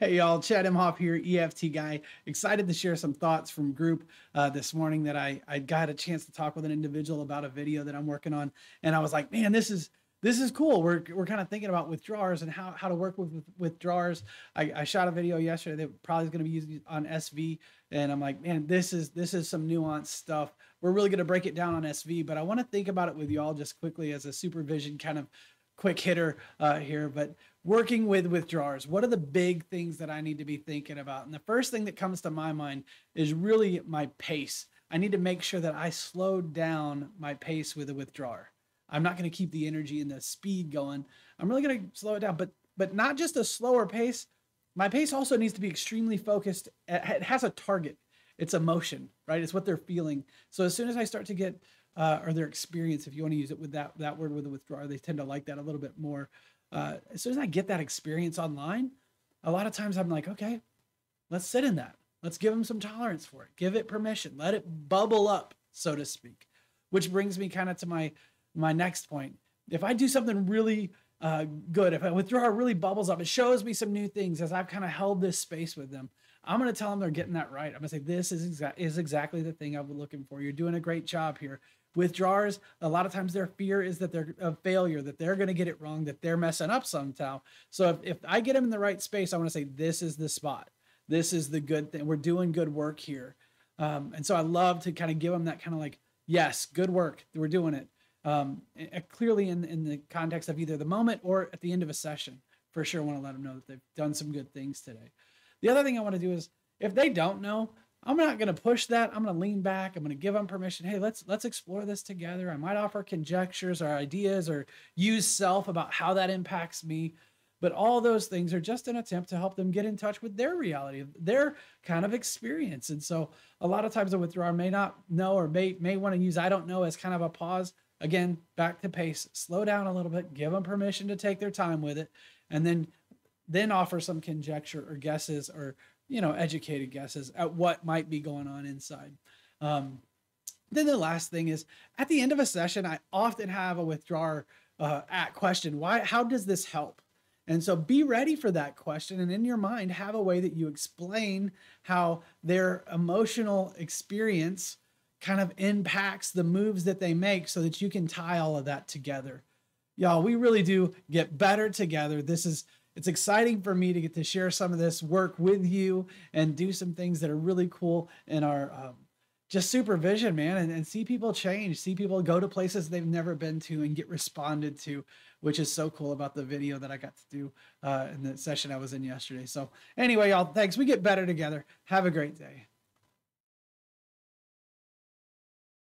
Hey y'all, Chad Imhoff here, EFT guy. Excited to share some thoughts from group uh, this morning that I I got a chance to talk with an individual about a video that I'm working on, and I was like, man, this is this is cool. We're, we're kind of thinking about withdrawers and how, how to work with, with withdrawers. I, I shot a video yesterday that probably is going to be used on SV, and I'm like, man, this is this is some nuanced stuff. We're really going to break it down on SV, but I want to think about it with y'all just quickly as a supervision kind of quick hitter uh, here. But working with withdrawers, what are the big things that I need to be thinking about? And the first thing that comes to my mind is really my pace. I need to make sure that I slow down my pace with a withdrawer. I'm not going to keep the energy and the speed going. I'm really going to slow it down, but but not just a slower pace. My pace also needs to be extremely focused. It has a target. It's emotion, right? It's what they're feeling. So as soon as I start to get uh, or their experience, if you want to use it with that that word with a withdrawer, they tend to like that a little bit more uh, as soon as I get that experience online, a lot of times I'm like, okay, let's sit in that. Let's give them some tolerance for it. Give it permission. Let it bubble up, so to speak. Which brings me kind of to my my next point. If I do something really uh, good, if I withdraw it really bubbles up, it shows me some new things as I've kind of held this space with them. I'm going to tell them they're getting that right. I'm going to say, this is, exa- is exactly the thing I was looking for. You're doing a great job here. Withdrawers, a lot of times their fear is that they're a failure, that they're going to get it wrong, that they're messing up somehow. So if, if I get them in the right space, I want to say, this is the spot. This is the good thing. We're doing good work here. Um, and so I love to kind of give them that kind of like, yes, good work. We're doing it. Um, clearly in, in the context of either the moment or at the end of a session, for sure want to let them know that they've done some good things today. The other thing I want to do is if they don't know, I'm not going to push that. I'm going to lean back. I'm going to give them permission. Hey, let's let's explore this together. I might offer conjectures or ideas or use self about how that impacts me. But all those things are just an attempt to help them get in touch with their reality, their kind of experience. And so a lot of times a withdrawer may not know or may may want to use I don't know as kind of a pause. Again, back to pace, slow down a little bit, give them permission to take their time with it, and then then offer some conjecture or guesses or you know educated guesses at what might be going on inside. Um, then the last thing is at the end of a session i often have a withdrawer uh, at question why how does this help? And so be ready for that question and in your mind have a way that you explain how their emotional experience kind of impacts the moves that they make so that you can tie all of that together y'all we really do get better together this is it's exciting for me to get to share some of this work with you and do some things that are really cool in our um, just supervision, man, and, and see people change, see people go to places they've never been to and get responded to, which is so cool about the video that I got to do uh, in the session I was in yesterday. So, anyway, y'all, thanks. We get better together. Have a great day.